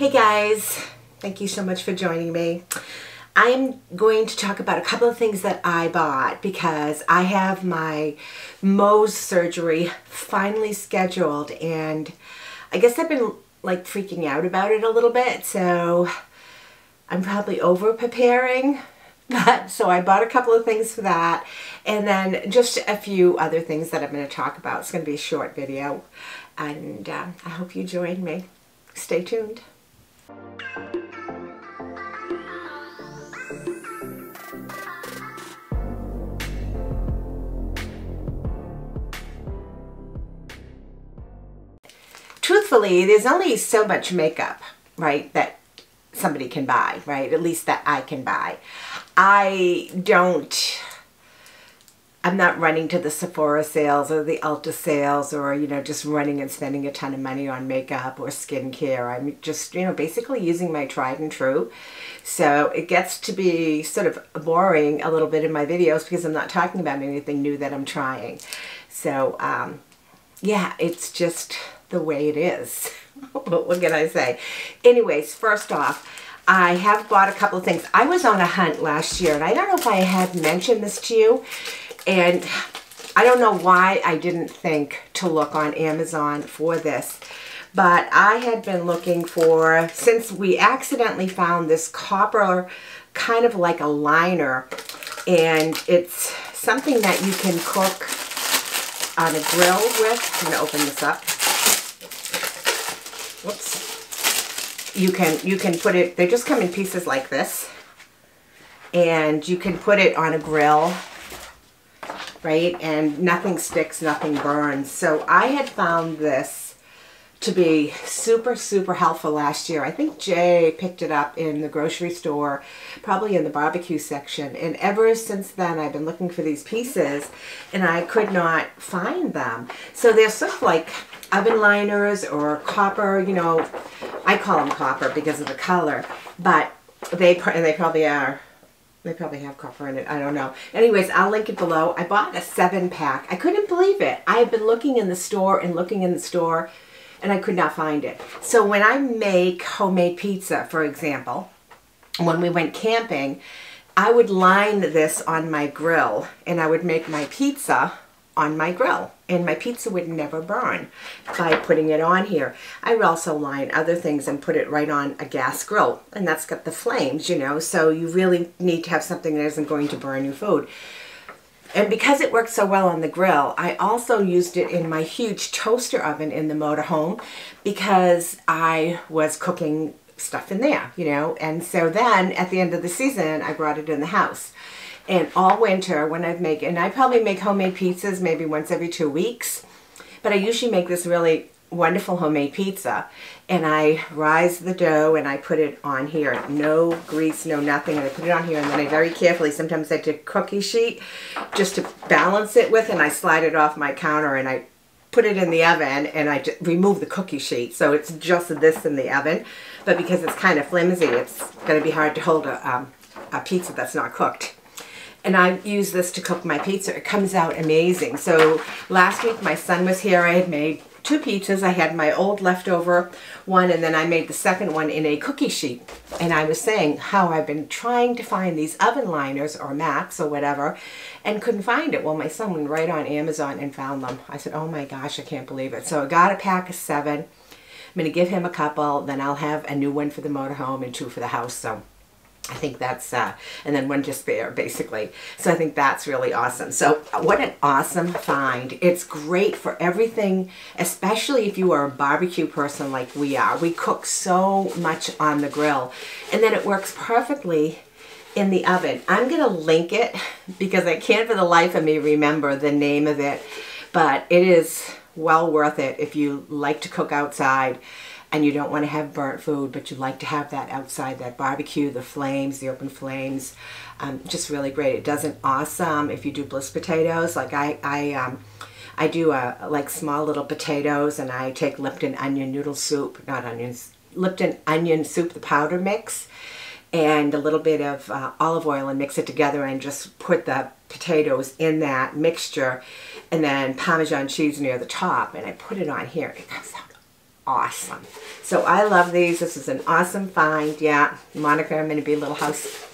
Hey guys, thank you so much for joining me. I'm going to talk about a couple of things that I bought because I have my Mohs surgery finally scheduled and I guess I've been like freaking out about it a little bit so I'm probably over preparing but so I bought a couple of things for that and then just a few other things that I'm going to talk about. It's going to be a short video and uh, I hope you join me. Stay tuned. Truthfully, there's only so much makeup, right, that somebody can buy, right? At least that I can buy. I don't I'm not running to the Sephora sales or the Ulta sales or, you know, just running and spending a ton of money on makeup or skincare. I'm just, you know, basically using my tried and true. So it gets to be sort of boring a little bit in my videos because I'm not talking about anything new that I'm trying. So, um, yeah, it's just the way it is. But what can I say? Anyways, first off, I have bought a couple of things. I was on a hunt last year, and I don't know if I had mentioned this to you, and I don't know why I didn't think to look on Amazon for this. But I had been looking for, since we accidentally found this copper kind of like a liner. And it's something that you can cook on a grill with. I'm going to open this up. Whoops. You can, you can put it, they just come in pieces like this. And you can put it on a grill right? And nothing sticks, nothing burns. So I had found this to be super, super helpful last year. I think Jay picked it up in the grocery store, probably in the barbecue section. And ever since then, I've been looking for these pieces and I could not find them. So they're sort of like oven liners or copper, you know, I call them copper because of the color, but they, and they probably are they probably have copper in it. I don't know. Anyways, I'll link it below. I bought a seven pack. I couldn't believe it. I had been looking in the store and looking in the store and I could not find it. So when I make homemade pizza, for example, when we went camping, I would line this on my grill and I would make my pizza on my grill and my pizza would never burn by putting it on here. I would also line other things and put it right on a gas grill and that's got the flames, you know, so you really need to have something that isn't going to burn your food. And because it works so well on the grill, I also used it in my huge toaster oven in the motorhome because I was cooking stuff in there, you know. And so then at the end of the season, I brought it in the house. And all winter when I make, and I probably make homemade pizzas maybe once every two weeks, but I usually make this really wonderful homemade pizza and I rise the dough and I put it on here. No grease, no nothing. And I put it on here and then I very carefully, sometimes I take cookie sheet just to balance it with and I slide it off my counter and I put it in the oven and I remove the cookie sheet. So it's just this in the oven. But because it's kind of flimsy, it's going to be hard to hold a, um, a pizza that's not cooked and I use this to cook my pizza. It comes out amazing. So last week my son was here. I had made two pizzas. I had my old leftover one and then I made the second one in a cookie sheet. And I was saying how I've been trying to find these oven liners or mats or whatever and couldn't find it. Well, my son went right on Amazon and found them. I said, oh my gosh, I can't believe it. So I got a pack of seven. I'm going to give him a couple. Then I'll have a new one for the motorhome and two for the house. So I think that's, uh, and then one spare, basically. So I think that's really awesome. So what an awesome find. It's great for everything, especially if you are a barbecue person like we are. We cook so much on the grill. And then it works perfectly in the oven. I'm going to link it because I can't for the life of me remember the name of it. But it is well worth it if you like to cook outside and you don't want to have burnt food, but you like to have that outside, that barbecue, the flames, the open flames. Um, just really great. It does an awesome if you do bliss potatoes. Like I, I, um, I do a, uh, like small little potatoes and I take Lipton onion noodle soup, not onions, Lipton onion soup, the powder mix, and a little bit of uh, olive oil and mix it together and just put the potatoes in that mixture and then Parmesan cheese near the top and I put it on here. It comes out awesome. So I love these. This is an awesome find. Yeah, Monica, I'm going to be a little house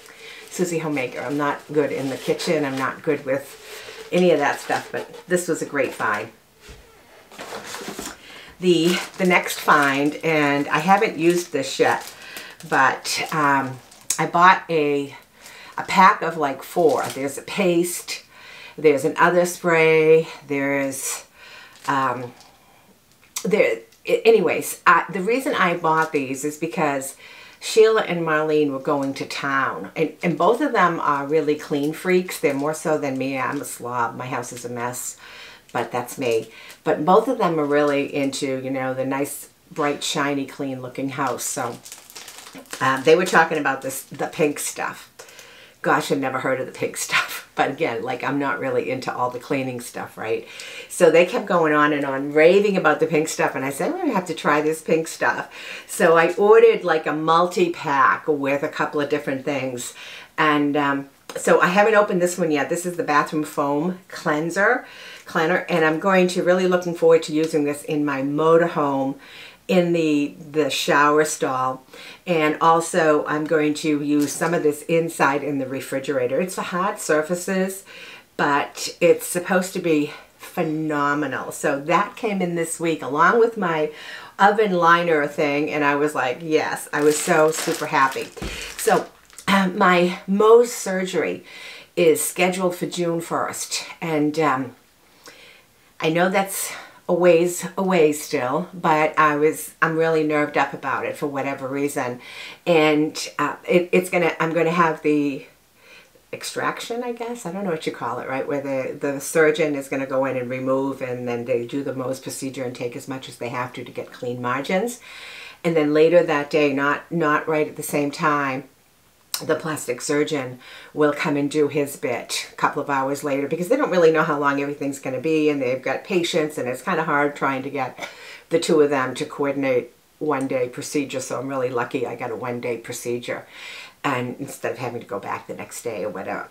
Susie homemaker. I'm not good in the kitchen. I'm not good with any of that stuff, but this was a great find. The, the next find, and I haven't used this yet, but um, I bought a, a pack of like four. There's a paste, there's an other spray, there's, um, there, anyways, I, the reason I bought these is because Sheila and Marlene were going to town. And, and both of them are really clean freaks. They're more so than me. I'm a slob. My house is a mess, but that's me. But both of them are really into, you know, the nice, bright, shiny, clean looking house. So um, they were talking about this, the pink stuff. Gosh, I've never heard of the pink stuff. But again, like I'm not really into all the cleaning stuff, right? So they kept going on and on raving about the pink stuff. And I said, I'm going to have to try this pink stuff. So I ordered like a multi-pack with a couple of different things. And um, so I haven't opened this one yet. This is the bathroom foam cleanser, cleaner. And I'm going to really looking forward to using this in my motorhome in the, the shower stall. And also I'm going to use some of this inside in the refrigerator. It's hard surfaces, but it's supposed to be phenomenal. So that came in this week along with my oven liner thing. And I was like, yes, I was so super happy. So um, my Mohs surgery is scheduled for June 1st. And um, I know that's a ways away still, but I was I'm really nerved up about it for whatever reason, and uh, it, it's gonna I'm gonna have the extraction I guess? I don't know what you call it right? Where the the surgeon is going to go in and remove and then they do the Mohs procedure and take as much as they have to to get clean margins. And then later that day not not right at the same time the plastic surgeon will come and do his bit a couple of hours later because they don't really know how long everything's going to be and they've got patients and it's kind of hard trying to get the two of them to coordinate one day procedure so I'm really lucky I got a one day procedure and instead of having to go back the next day or whatever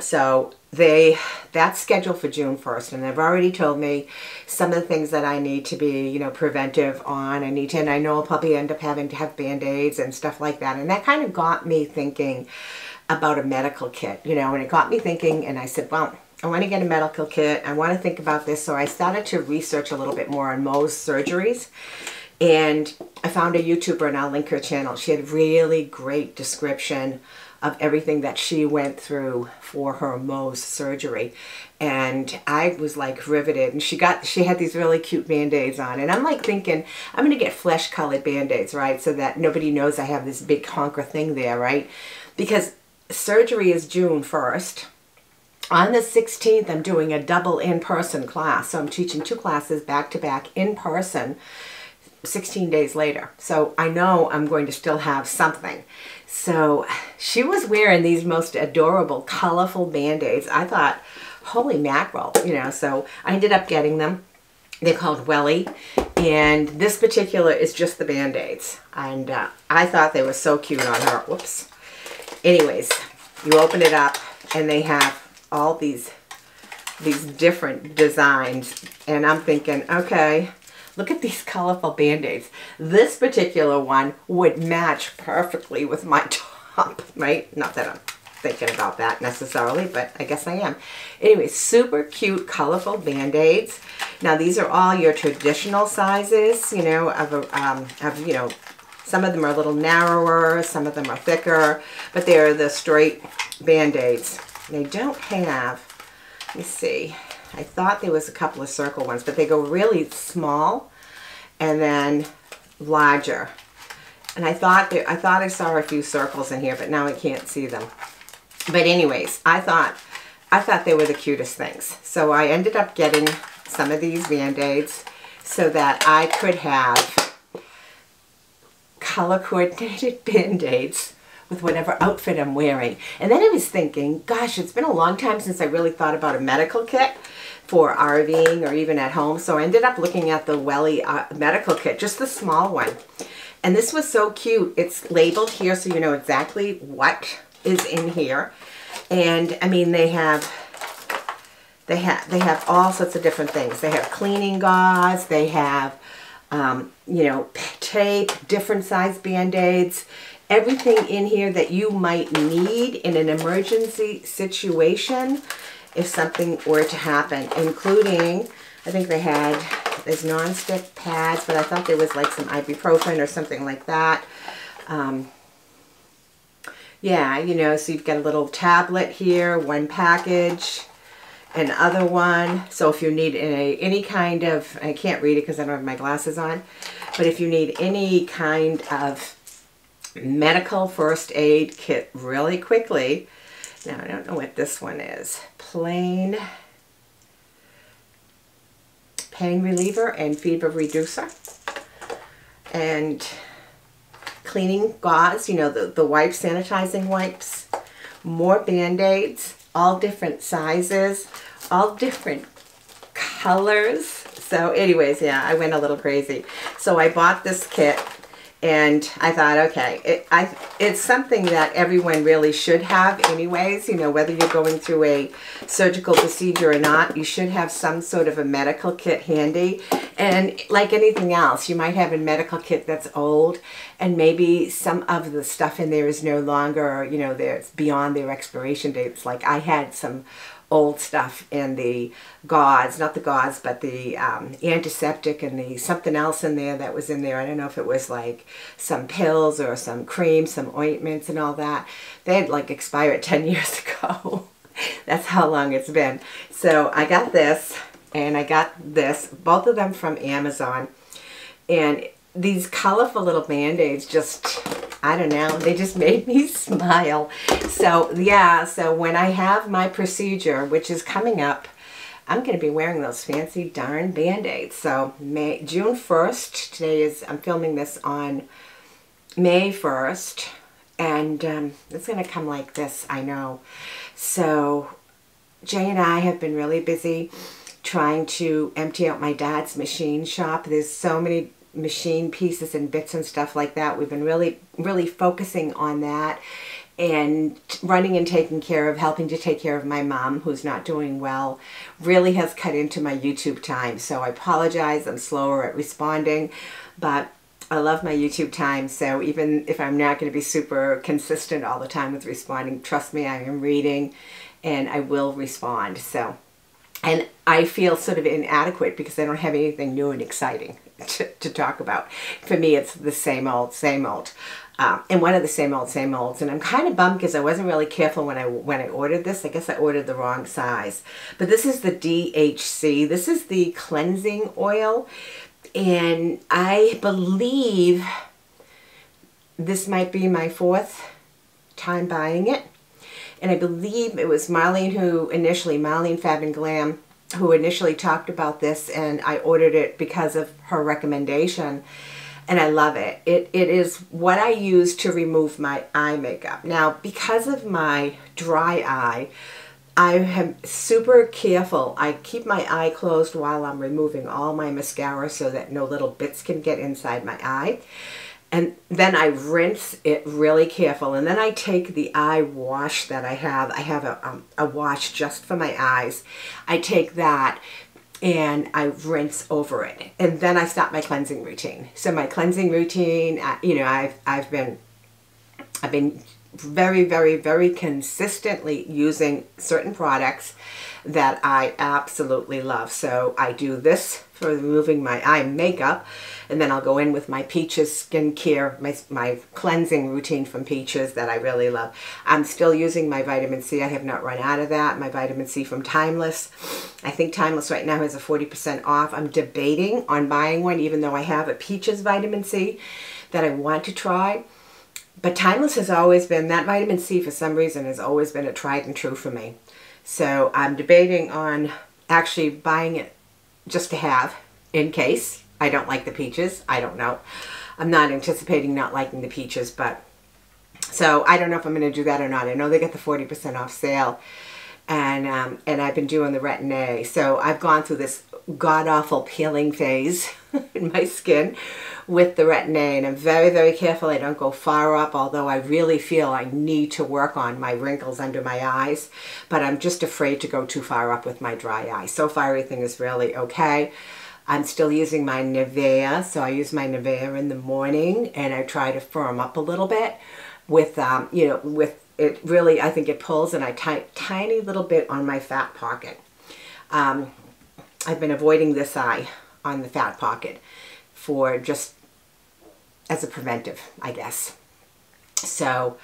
so they that's scheduled for June 1st and they've already told me some of the things that I need to be you know preventive on. I need to and I know I'll probably end up having to have band-aids and stuff like that and that kind of got me thinking about a medical kit you know and it got me thinking and I said well I want to get a medical kit. I want to think about this. So I started to research a little bit more on Mohs surgeries and I found a YouTuber and I'll link her channel. She had a really great description of everything that she went through for her Mohs surgery. And I was like riveted. And she got, she had these really cute band-aids on. And I'm like thinking, I'm going to get flesh colored band-aids, right? So that nobody knows I have this big honker thing there, right? Because surgery is June 1st. On the 16th, I'm doing a double in-person class. So I'm teaching two classes back to back in person 16 days later. So I know I'm going to still have something. So she was wearing these most adorable, colorful band-aids. I thought, holy mackerel, you know, so I ended up getting them. They're called Welly, and this particular is just the Band-Aids. And uh, I thought they were so cute on her. Whoops. Anyways, you open it up, and they have all these these different designs. And I'm thinking, okay, Look at these colorful band-aids. This particular one would match perfectly with my top, right? Not that I'm thinking about that necessarily, but I guess I am. Anyway, super cute, colorful band-aids. Now, these are all your traditional sizes, you know, of, a, um, of, you know, some of them are a little narrower, some of them are thicker, but they're the straight band-aids. They don't have, let me see, I thought there was a couple of circle ones, but they go really small and then larger. And I thought I thought I saw a few circles in here, but now I can't see them. But anyways, I thought I thought they were the cutest things. So I ended up getting some of these Band-Aids so that I could have color coordinated Band-Aids with whatever outfit I'm wearing. And then I was thinking, gosh, it's been a long time since I really thought about a medical kit for RVing or even at home. So I ended up looking at the Welly uh, medical kit, just the small one. And this was so cute. It's labeled here so you know exactly what is in here. And I mean, they have they have they have all sorts of different things. They have cleaning gauze, they have um, you know, tape, different size band-aids, everything in here that you might need in an emergency situation if something were to happen, including, I think they had, there's non-stick pads, but I thought there was like some ibuprofen or something like that. Um, yeah, you know, so you've got a little tablet here, one package, another one. So if you need a, any kind of, I can't read it because I don't have my glasses on, but if you need any kind of medical first aid kit really quickly, now I don't know what this one is, plain pain reliever and fever reducer. And cleaning gauze, you know, the, the wipes, sanitizing wipes, more band-aids, all different sizes, all different colors. So anyways, yeah, I went a little crazy. So I bought this kit and I thought, okay, it, I, it's something that everyone really should have anyways, you know, whether you're going through a surgical procedure or not, you should have some sort of a medical kit handy. And like anything else, you might have a medical kit that's old and maybe some of the stuff in there is no longer, you know, it's beyond their expiration dates. Like I had some old stuff and the gauze, not the gauze, but the um, antiseptic and the something else in there that was in there. I don't know if it was like some pills or some creams, some ointments and all that. They had like expired 10 years ago. That's how long it's been. So I got this and I got this, both of them from Amazon. And these colorful little band-aids just I don't know, they just made me smile. So yeah, so when I have my procedure, which is coming up, I'm going to be wearing those fancy darn band-aids. So May, June 1st, today is, I'm filming this on May 1st, and um, it's going to come like this, I know. So Jay and I have been really busy trying to empty out my dad's machine shop. There's so many machine pieces and bits and stuff like that. We've been really, really focusing on that and running and taking care of, helping to take care of my mom who's not doing well, really has cut into my YouTube time. So I apologize, I'm slower at responding, but I love my YouTube time. So even if I'm not going to be super consistent all the time with responding, trust me, I am reading and I will respond. So, and I feel sort of inadequate because I don't have anything new and exciting to, to talk about. For me, it's the same old, same old. Um, and one of the same old, same olds. And I'm kind of bummed because I wasn't really careful when I when I ordered this. I guess I ordered the wrong size. But this is the DHC. This is the cleansing oil. And I believe this might be my fourth time buying it. And I believe it was Marlene who initially, Marlene Fab and Glam, who initially talked about this and I ordered it because of her recommendation and I love it. It, it is what I use to remove my eye makeup. Now, because of my dry eye, I am super careful. I keep my eye closed while I'm removing all my mascara so that no little bits can get inside my eye and then I rinse it really careful. And then I take the eye wash that I have. I have a, um, a wash just for my eyes. I take that and I rinse over it. And then I start my cleansing routine. So my cleansing routine uh, you know I've, I've been I've been very very very consistently using certain products that I absolutely love. So I do this for removing my eye makeup and then I'll go in with my Peaches skincare, my, my cleansing routine from Peaches that I really love. I'm still using my vitamin C. I have not run out of that. My vitamin C from Timeless. I think Timeless right now has a 40% off. I'm debating on buying one even though I have a Peaches vitamin C that I want to try. But Timeless has always been, that vitamin C for some reason has always been a tried and true for me. So I'm debating on actually buying it just to have in case I don't like the peaches. I don't know. I'm not anticipating not liking the peaches, but so I don't know if I'm going to do that or not. I know they get the 40% off sale and um, and I've been doing the retin-A. So I've gone through this god-awful peeling phase in my skin with the retin-A and I'm very, very careful I don't go far up, although I really feel I need to work on my wrinkles under my eyes, but I'm just afraid to go too far up with my dry eye. So far everything is really okay. I'm still using my Nivea, so I use my Nivea in the morning and I try to firm up a little bit with, um, you know, with it really, I think it pulls and I tie tiny little bit on my fat pocket. Um, I've been avoiding this eye on the fat pocket for just as a preventive, I guess. So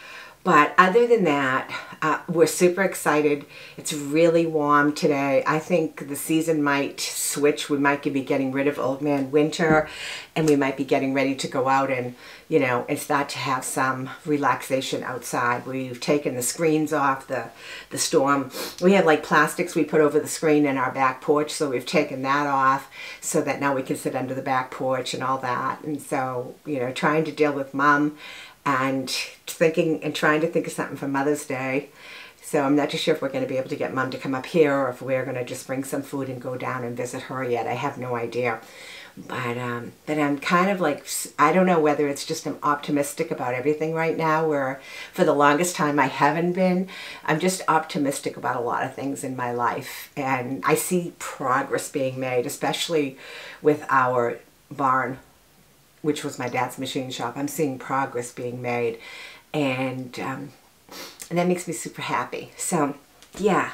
but other than that, uh, we're super excited. It's really warm today. I think the season might switch. We might be getting rid of Old Man Winter and we might be getting ready to go out and, you know, and start to have some relaxation outside. We've taken the screens off the, the storm. We had like plastics we put over the screen in our back porch, so we've taken that off so that now we can sit under the back porch and all that. And so, you know, trying to deal with mom and thinking and trying to think of something for Mother's Day. So I'm not too sure if we're going to be able to get Mom to come up here or if we're going to just bring some food and go down and visit her yet. I have no idea. But um, but I'm kind of like, I don't know whether it's just I'm optimistic about everything right now where for the longest time I haven't been. I'm just optimistic about a lot of things in my life. And I see progress being made, especially with our barn which was my dad's machine shop, I'm seeing progress being made. And, um, and that makes me super happy. So, yeah.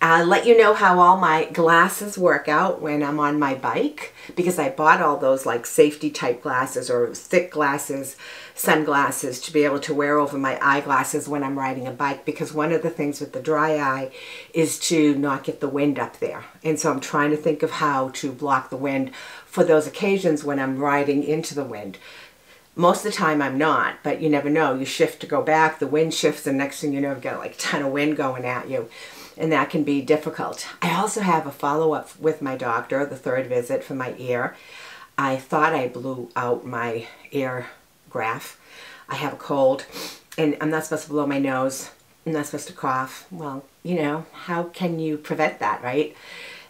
I'll let you know how all my glasses work out when I'm on my bike because I bought all those like safety type glasses or thick glasses, sunglasses to be able to wear over my eyeglasses when I'm riding a bike because one of the things with the dry eye is to not get the wind up there. And so I'm trying to think of how to block the wind for those occasions when I'm riding into the wind. Most of the time I'm not, but you never know. You shift to go back, the wind shifts, and next thing you know, you've got like a ton of wind going at you and that can be difficult. I also have a follow-up with my doctor, the third visit for my ear. I thought I blew out my ear graft. I have a cold and I'm not supposed to blow my nose. I'm not supposed to cough. Well, you know, how can you prevent that, right?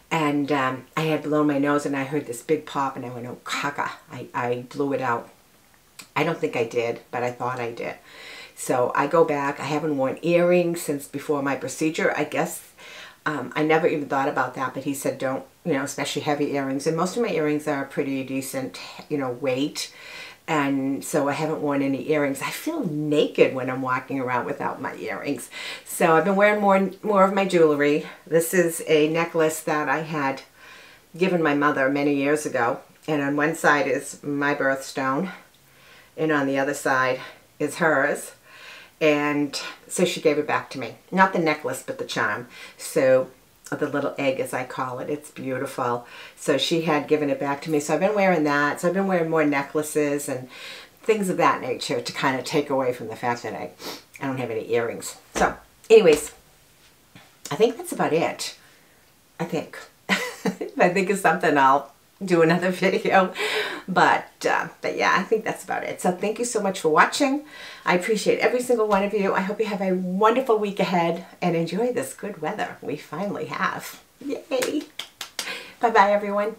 And um, I had blown my nose and I heard this big pop and I went, oh, caca. I, I blew it out. I don't think I did, but I thought I did. So I go back. I haven't worn earrings since before my procedure. I guess um, I never even thought about that, but he said don't, you know, especially heavy earrings. And most of my earrings are pretty decent, you know, weight. And so I haven't worn any earrings. I feel naked when I'm walking around without my earrings. So I've been wearing more, and more of my jewelry. This is a necklace that I had given my mother many years ago. And on one side is my birthstone. And on the other side is hers and so she gave it back to me. Not the necklace, but the charm. So the little egg, as I call it. It's beautiful. So she had given it back to me. So I've been wearing that. So I've been wearing more necklaces and things of that nature to kind of take away from the fact that I, I don't have any earrings. So anyways, I think that's about it. I think. I think it's something I'll do another video. But, uh, but yeah, I think that's about it. So thank you so much for watching. I appreciate every single one of you. I hope you have a wonderful week ahead and enjoy this good weather we finally have. Yay! Bye-bye, everyone.